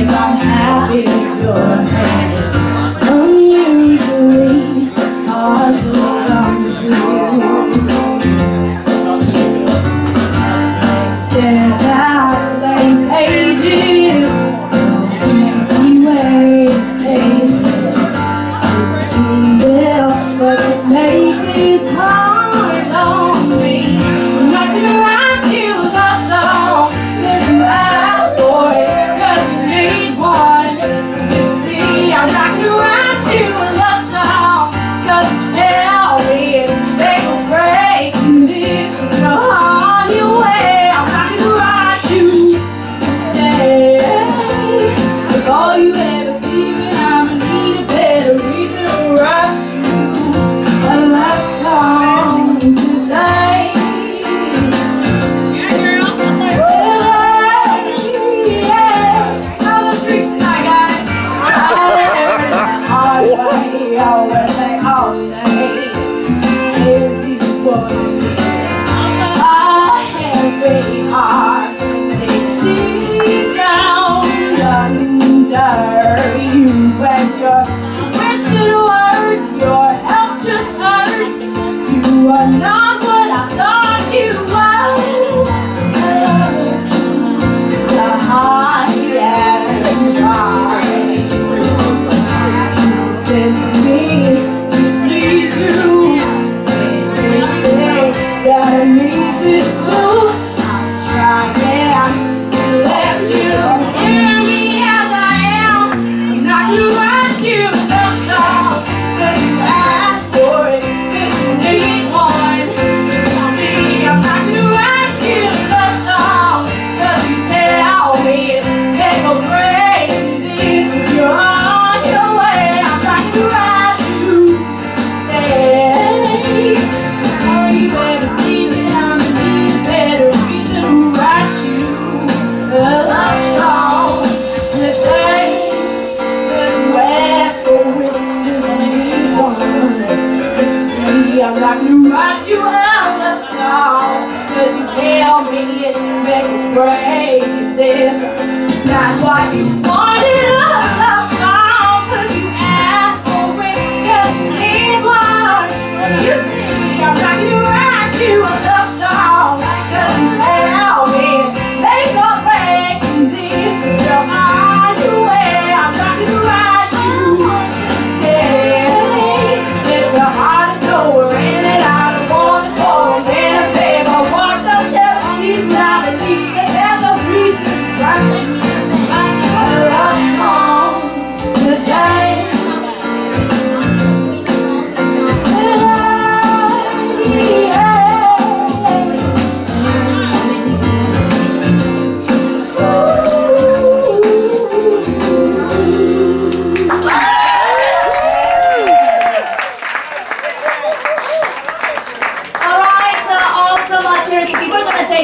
if I'm happy in your hand. out they all say, you. I have been. you. I'm not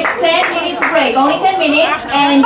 break, 10 minutes break, only 10 minutes and